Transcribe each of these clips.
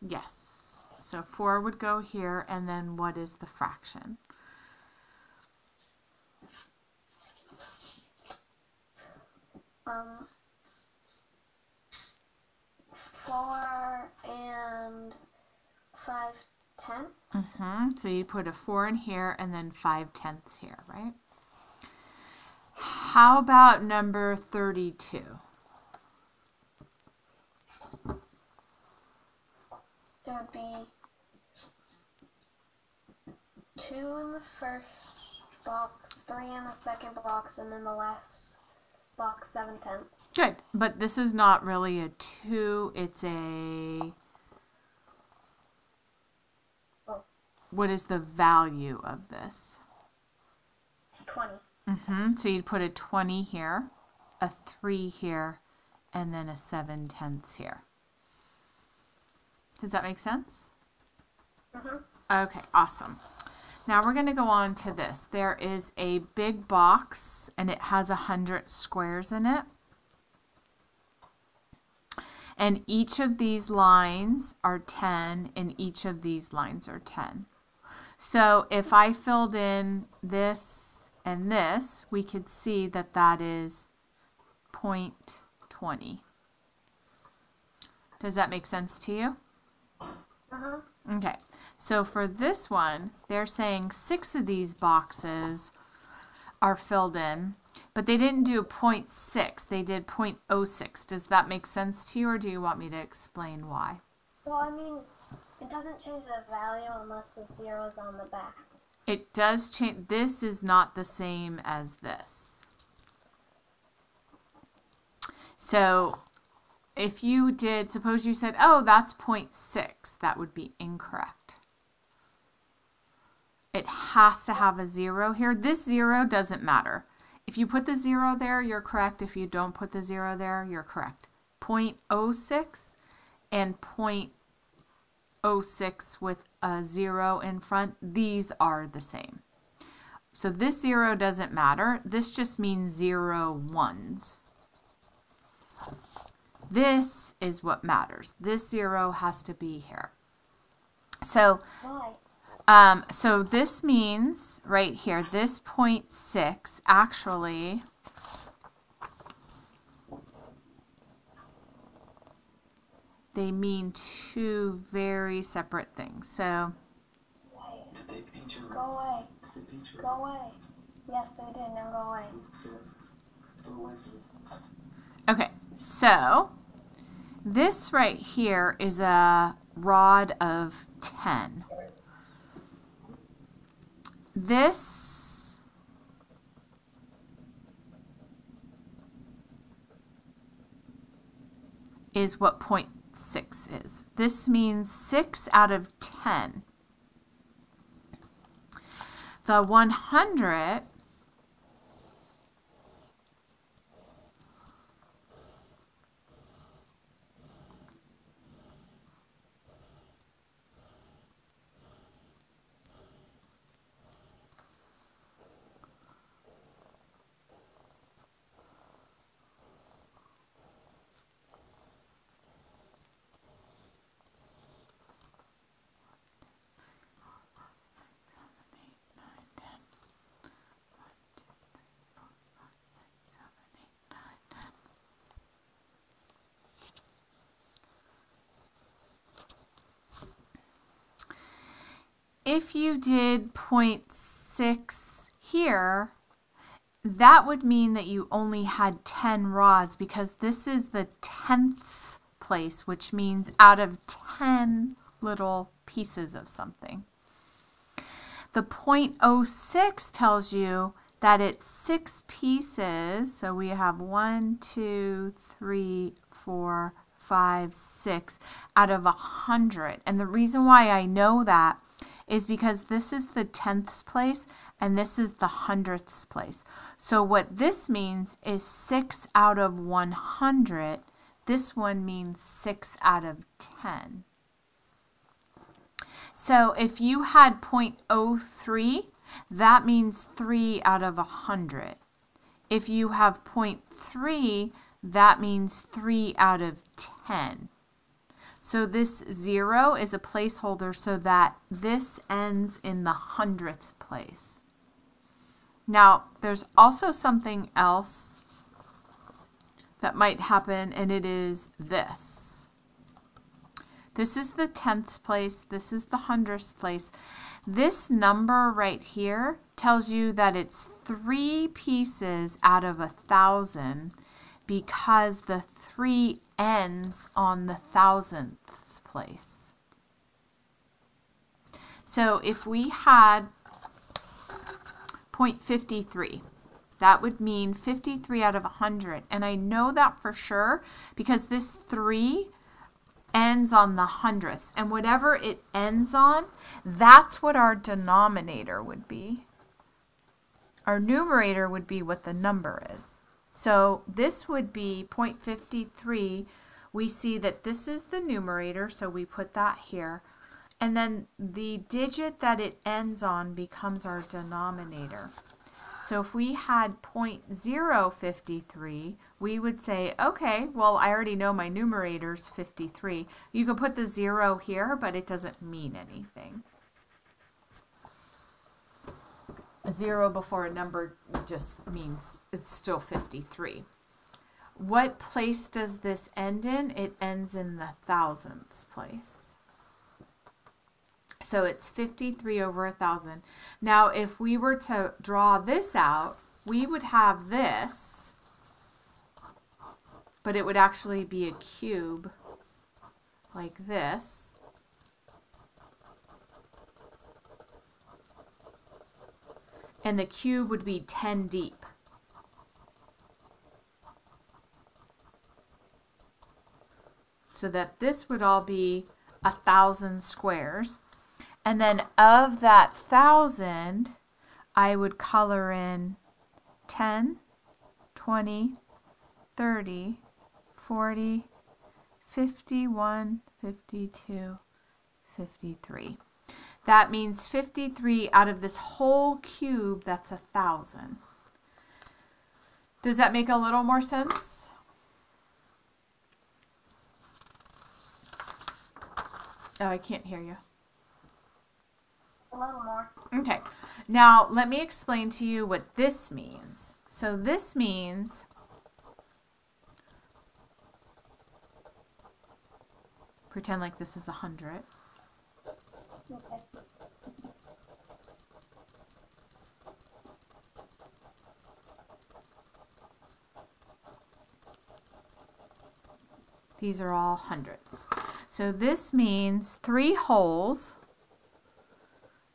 Yes. So 4 would go here, and then what is the fraction? Um, four and five tenths. Mm-hmm. So you put a 4 in here and then 5 tenths here, right? How about number 32? It would be two in the first box, three in the second box, and then the last box seven tenths. Good. But this is not really a 2, it's a... Oh. What is the value of this? Twenty. Mm-hmm. So you'd put a 20 here, a 3 here, and then a 7 tenths here. Does that make sense? Mhm. Okay, awesome. Now we're going to go on to this. There is a big box and it has a hundred squares in it. And each of these lines are 10 and each of these lines are 10. So if I filled in this and this, we could see that that is 0.20. Does that make sense to you? Uh-huh. Okay, so for this one, they're saying six of these boxes are filled in, but they didn't do 0.6, they did 0.06. Does that make sense to you, or do you want me to explain why? Well, I mean, it doesn't change the value unless the zero is on the back. It does change, this is not the same as this. So if you did, suppose you said, oh, that's 0.6, that would be incorrect. It has to have a zero here. This zero doesn't matter. If you put the zero there, you're correct. If you don't put the zero there, you're correct. 0.06 and 0.06 with a zero in front, these are the same. So this zero doesn't matter. This just means zero ones. This is what matters. This zero has to be here. So, um, so this means right here, this 0.6 actually they mean two very separate things. So, Did they paint your Go away. Did they paint your Go away. Yes, they did. Now go away. Away okay, so this right here is a rod of 10. This is what 0.6 is. This means 6 out of 10. The 100 if you did 0.6 here, that would mean that you only had 10 rods because this is the 10th place, which means out of 10 little pieces of something. The 0.06 tells you that it's six pieces. So we have one, two, three, four, five, six out of a hundred. And the reason why I know that is because this is the tenths place and this is the hundredths place. So what this means is 6 out of 100. This one means 6 out of 10. So if you had 0.03, that means 3 out of 100. If you have 0.3, that means 3 out of 10. So this zero is a placeholder so that this ends in the hundredth place. Now, there's also something else that might happen, and it is this. This is the tenth place, this is the hundredth place. This number right here tells you that it's three pieces out of a thousand because the three ends on the thousandths place. So if we had 0.53, that would mean 53 out of 100. And I know that for sure because this 3 ends on the hundredths. And whatever it ends on, that's what our denominator would be. Our numerator would be what the number is. So this would be 0.53. We see that this is the numerator, so we put that here. And then the digit that it ends on becomes our denominator. So if we had 0.053, we would say, okay, well, I already know my numerator's 53. You can put the zero here, but it doesn't mean anything. A zero before a number just means it's still 53. What place does this end in? It ends in the thousandths place. So it's 53 over a thousand. Now, if we were to draw this out, we would have this, but it would actually be a cube like this. And the cube would be 10 deep. So that this would all be a thousand squares. And then of that thousand, I would color in 10, 20, 30, 40, 51, 52, 53. That means 53 out of this whole cube, that's a thousand. Does that make a little more sense? Oh, I can't hear you. A little more. Okay, now let me explain to you what this means. So this means pretend like this is a hundred. These are all hundreds. So this means three wholes.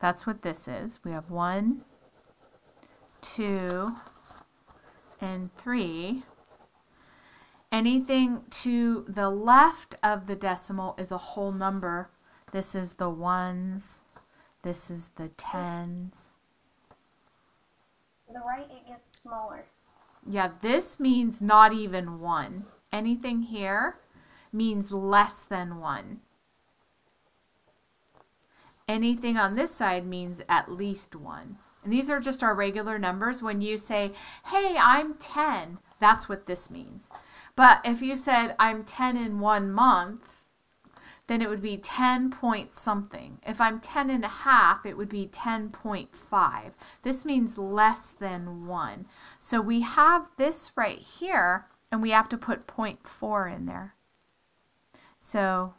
that's what this is. We have one, two, and three. Anything to the left of the decimal is a whole number. This is the ones. This is the tens. The right, it gets smaller. Yeah, this means not even one. Anything here means less than one. Anything on this side means at least one. And these are just our regular numbers. When you say, hey, I'm 10, that's what this means. But if you said, I'm 10 in one month, then it would be 10 point something. If I'm 10 and a half, it would be 10.5. This means less than 1. So we have this right here, and we have to put 0.4 in there. So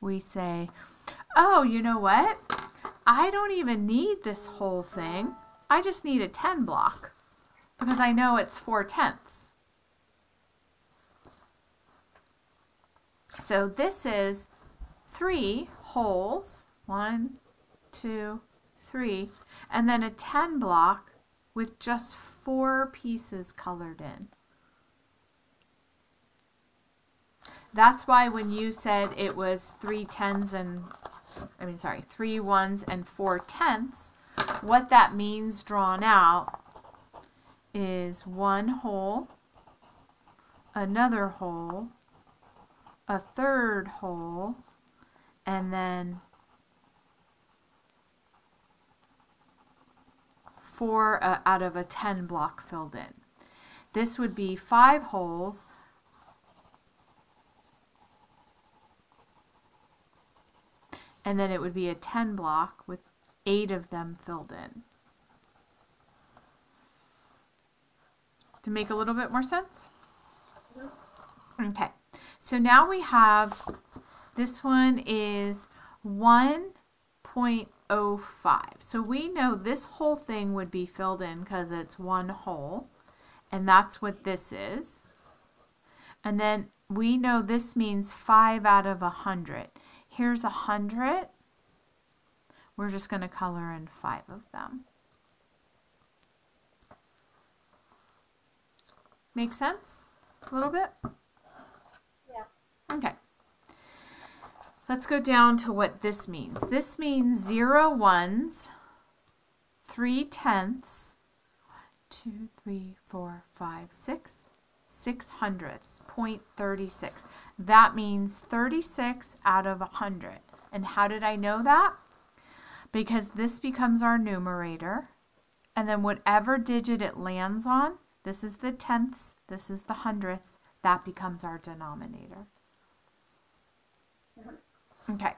we say, oh, you know what? I don't even need this whole thing. I just need a 10 block because I know it's 4 tenths. So this is three wholes, one, two, three, and then a 10 block with just four pieces colored in. That's why when you said it was three tens and, I mean, sorry, three ones and four tenths, what that means drawn out is one whole, another whole, a third whole and then four uh, out of a 10 block filled in. This would be five wholes and then it would be a 10 block with eight of them filled in. To make a little bit more sense? Okay so now we have, this one is 1.05. So we know this whole thing would be filled in because it's one whole, and that's what this is. And then we know this means 5 out of a 100. Here's a 100. We're just going to color in 5 of them. Make sense? A little bit? Okay. Let's go down to what this means. This means zero ones, three tenths, two, three, four, five, six, six hundredths, 0.36. That means 36 out of 100. And how did I know that? Because this becomes our numerator. And then whatever digit it lands on, this is the tenths, this is the hundredths, that becomes our denominator. Okay.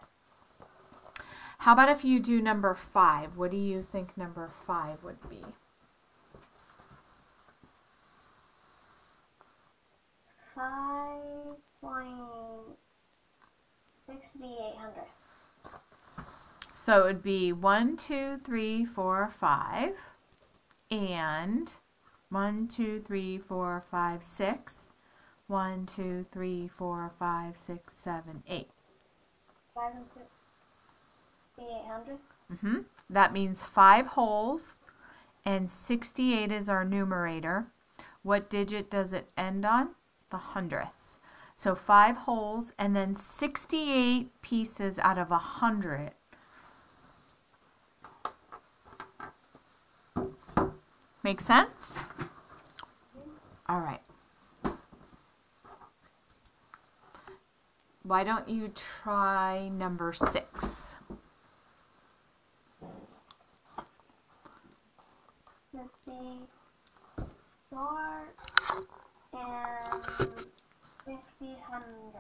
How about if you do number five? What do you think number five would be? Five point sixty-eight hundred. So it would be one, two, three, four, five, and one, two, three, four, five, six, one, two, three, four, five, six, seven, eight. Five and sixty-eight hundred. Mm-hmm. That means five wholes, and 68 is our numerator. What digit does it end on? The hundredths. So five wholes, and then 68 pieces out of a hundred. Make sense? All right. Why don't you try number six? Be four and fifty hundred.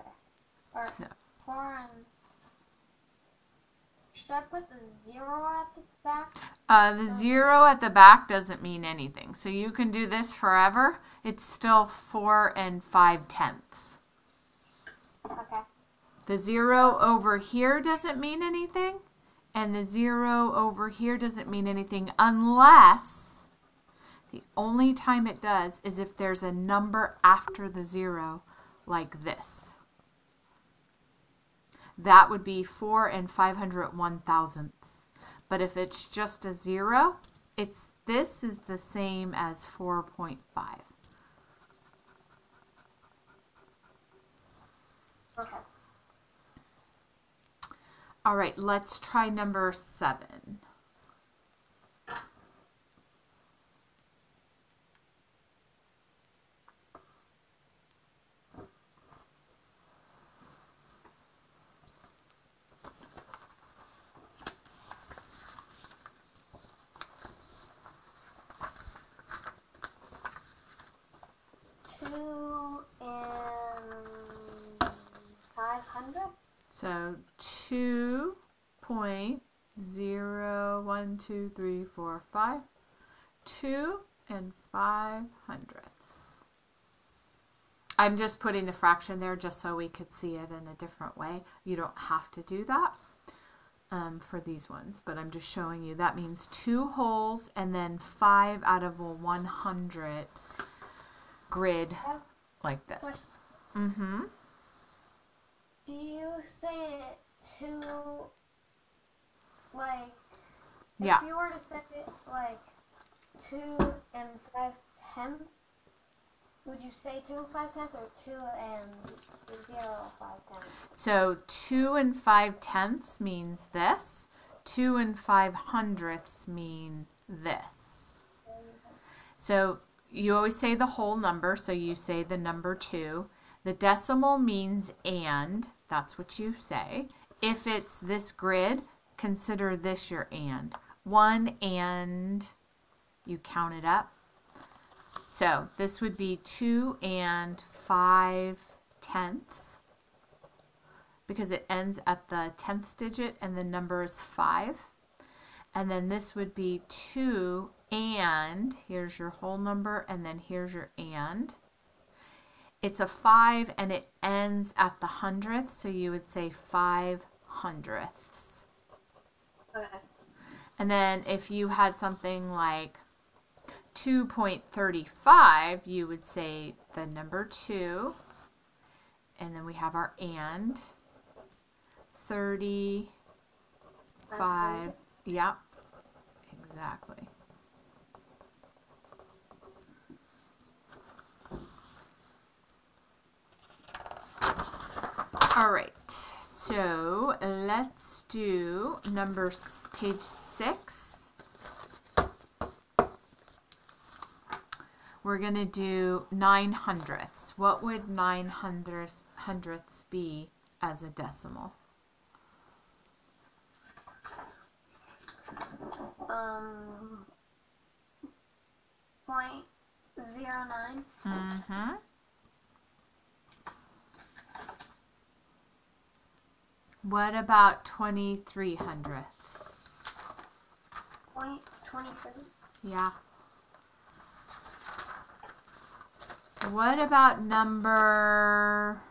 Or So- four and. Should I put the zero at the back? Uh, the zero at the back doesn't mean anything. So you can do this forever. It's still four and five tenths. Okay. The zero over here doesn't mean anything. And the zero over here doesn't mean anything unless the only time it does is if there's a number after the zero like this. That would be 4 and 501 thousandths. But if it's just a zero, it's this is the same as 4.5. Okay. All right, let's try number seven. Two and five hundred. So two point zero one two three four five. Two and five hundredths. I'm just putting the fraction there just so we could see it in a different way. You don't have to do that um, for these ones, but I'm just showing you. That means two wholes and then five out of a 100 grid like this. Mm-hmm. Do you say it to like Yeah. if you were to say it like two and five tenths, would you say two and five tenths or two and zero five tenths? So two and five tenths means this. Two and five hundredths mean this. So you always say the whole number, so you say the number two. The decimal means and, that's what you say. If it's this grid, consider this your and. One and, you count it up. So this would be two and five tenths because it ends at the 10th digit and the number is 5. And then this would be 2 and, here's your whole number, and then here's your and. It's a 5 and it ends at the hundredth, so you would say 5 hundredths. Okay. And then if you had something like 2.35, you would say the number 2, and then we have our and, 35, yep, exactly. All right, so let's do number page six. We're gonna do nine hundredths. What would nine hundredths hundredths be as a decimal? Um. Point zero nine. Mm-hmm. What about twenty-three hundredths? Point twenty three. Yeah. What about number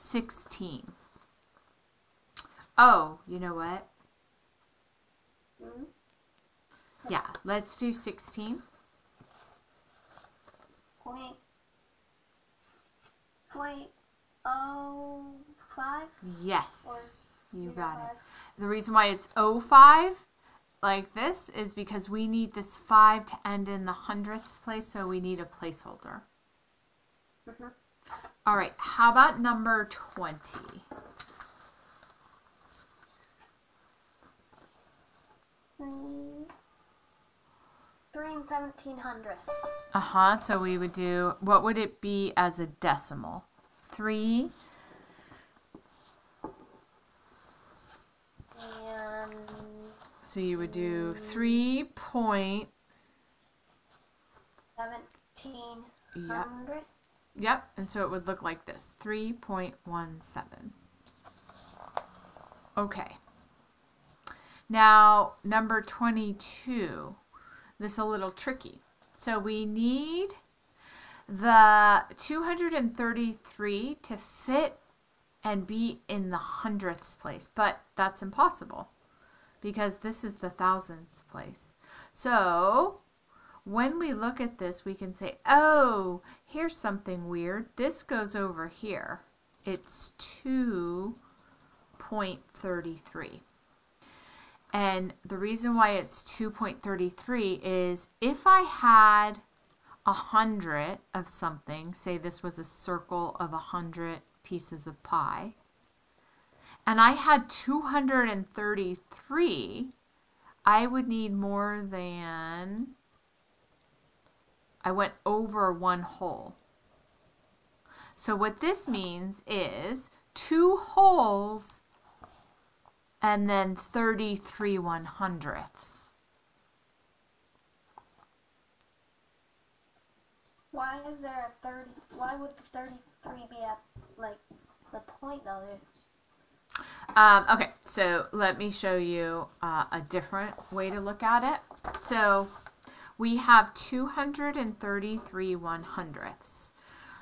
16? Oh, you know what? Mm-hmm. Yeah, let's do 16. Point. Point oh five. Yes, Or you got it. The reason why it's 05 like this is because we need this 5 to end in the hundredths place, so we need a placeholder. Mhm. All right, how about number 20? Three. Three and seventeen hundredth. Uh huh. So we would do, what would it be as a decimal? 3, so you would do 3 point, seventeen yep, yep. And so it would look like this 3.17. Okay. Now, number 22. This is a little tricky. So we need the 233 to fit and be in the hundredths place, but that's impossible because this is the thousandths place. So when we look at this, we can say, oh, here's something weird. This goes over here. It's 2.33. And the reason why it's 2.33 is if I had a hundred of something, say this was a circle of a hundred pieces of pie, and I had 233, I would need more than, I went over one whole. So what this means is two wholes and then 33 one hundredths. Why is there a thirty? Why would the thirty-three be at like the point though? There's- Um, okay, so let me show you uh, a different way to look at it. So we have 233 one hundredths.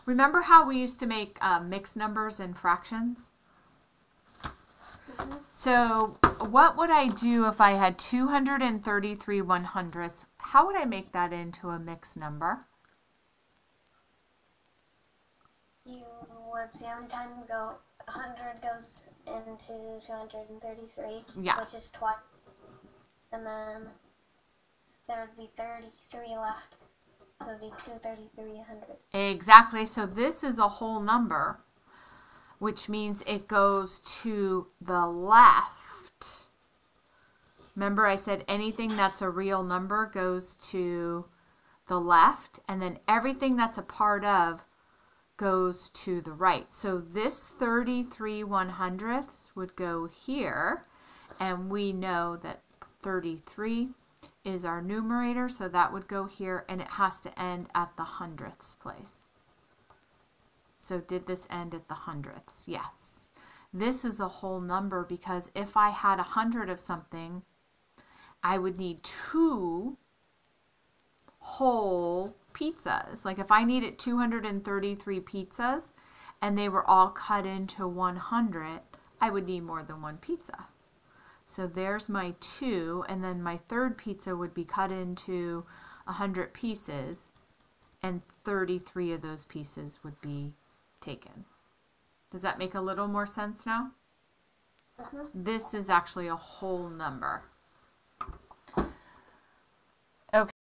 Remember how we used to make uh, mixed numbers and fractions? So what would I do if I had 233 one hundredths? How would I make that into a mixed number? You would see how many times go. Hundred goes into two hundred and thirty-three, Yeah. which is twice, and then there would be thirty-three left. It would be two thirty-three hundred. Exactly. So this is a whole number, which means it goes to the left. Remember, I said anything that's a real number goes to the left, and then everything that's a part of goes to the right. So this 33 one hundredths would go here, and we know that 33 is our numerator, so that would go here, and it has to end at the hundredths place. So did this end at the hundredths? Yes. This is a whole number because if I had a hundred of something, I would need two whole pizzas. Like if I needed 233 pizzas and they were all cut into 100, I would need more than one pizza. So there's my two, and then my third pizza would be cut into 100 pieces, and 33 of those pieces would be taken. Does that make a little more sense now? Uh-huh. This is actually a whole number.